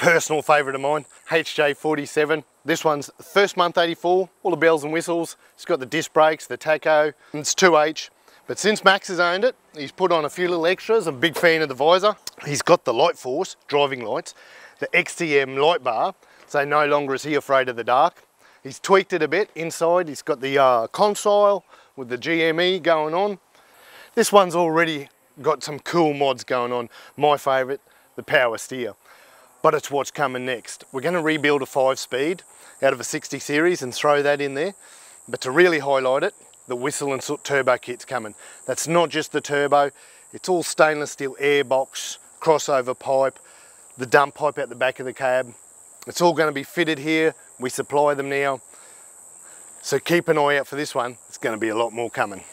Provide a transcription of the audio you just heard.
Personal favourite of mine, HJ47. This one's first month 84, all the bells and whistles. It's got the disc brakes, the tacho, it's 2H. But since Max has owned it, he's put on a few little extras. I'm a big fan of the visor. He's got the Lightforce, driving lights, the XTM light bar, so no longer is he afraid of the dark. He's tweaked it a bit inside. He's got the uh, console with the GME going on. This one's already got some cool mods going on. My favourite, the power steer. But it's what's coming next. We're going to rebuild a 5-speed out of a 60 series and throw that in there. But to really highlight it, the Whistle 'n' Soot turbo kit's coming. That's not just the turbo, it's all stainless steel airbox, crossover pipe, the dump pipe out the back of the cab. It's all going to be fitted here. We supply them now. So keep an eye out for this one. It's going to be a lot more coming.